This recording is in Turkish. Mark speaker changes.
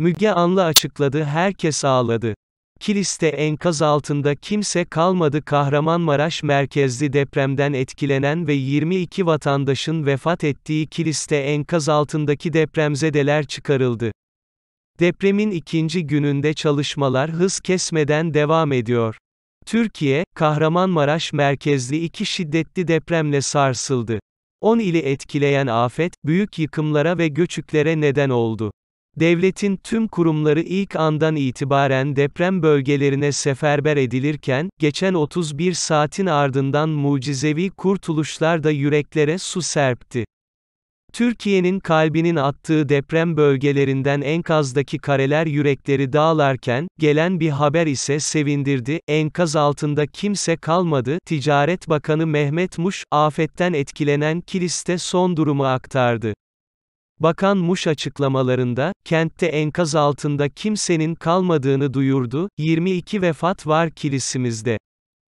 Speaker 1: Müge Anlı açıkladı herkes ağladı. Kilis'te enkaz altında kimse kalmadı Kahramanmaraş merkezli depremden etkilenen ve 22 vatandaşın vefat ettiği Kilis'te enkaz altındaki depremzedeler çıkarıldı. Depremin ikinci gününde çalışmalar hız kesmeden devam ediyor. Türkiye, Kahramanmaraş merkezli iki şiddetli depremle sarsıldı. 10 ili etkileyen afet, büyük yıkımlara ve göçüklere neden oldu. Devletin tüm kurumları ilk andan itibaren deprem bölgelerine seferber edilirken, geçen 31 saatin ardından mucizevi kurtuluşlar da yüreklere su serpti. Türkiye'nin kalbinin attığı deprem bölgelerinden enkazdaki kareler yürekleri dağlarken, gelen bir haber ise sevindirdi, enkaz altında kimse kalmadı, Ticaret Bakanı Mehmet Muş, afetten etkilenen Kilis'te son durumu aktardı. Bakan Muş açıklamalarında, kentte enkaz altında kimsenin kalmadığını duyurdu, 22 vefat var kilisimizde.